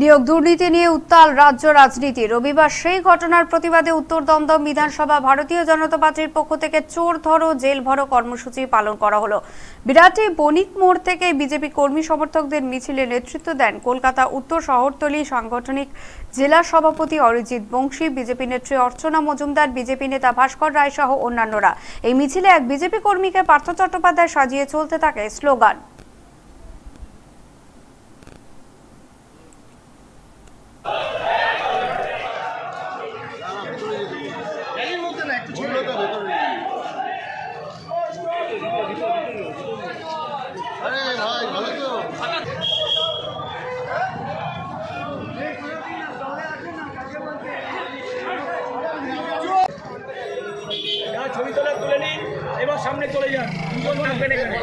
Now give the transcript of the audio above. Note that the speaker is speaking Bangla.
নিয়োগ দুর্নীতি নিয়ে উত্তাল রাজ্য রাজনীতি। রবিবার সেই ঘটনার প্রতিবাদে উত্তর দমদম বিধানসভা ভারতীয় জনতা পার্টির পক্ষ থেকে চোর ধরো জেল ভরো কর্মসূচি পালন করা হলো। বিরাটে বণিক মোড় থেকে বিজেপি কর্মী সমর্থকদের মিছিলে নেতৃত্ব দেন কলকাতা উত্তর শহরতলি সাংগঠনিক জেলা সভাপতি অরিজিৎ বংশী, বিজেপি নেত্রী অর্চনা মজুমদার, বিজেপি নেতা ভাস্কর রায় সহ অন্যান্যরা। এই মিছিলে এক বিজেপি কর্মীকে পার্থ চট্টোপাধ্যায় সাজিয়ে চলতে থাকে স্লোগান। আরে ভাই ভালো তো ছবি তোলা তুলে নিন এবং সামনে চলে যান। দুজন থাকবেন এখানে।